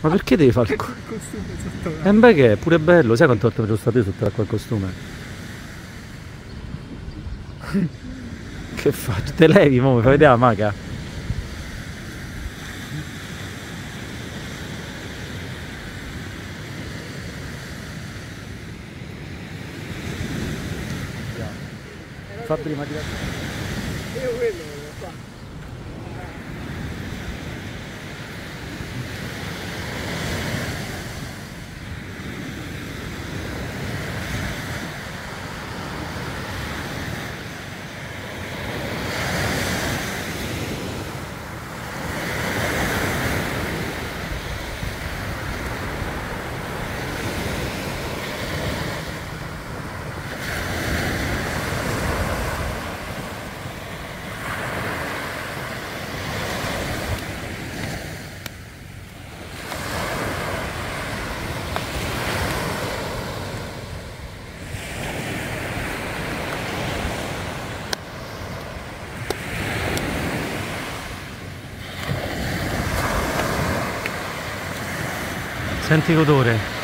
Ma perché devi fare il co- Il costume sotto Eh beh che è pure bello, sai quanto volte mi sono stato io sotto l'acqua il costume? che faccio? Te levi, mo, mi fai vedere la maga? Fa prima di Io quello lo fa. Senti l'odore.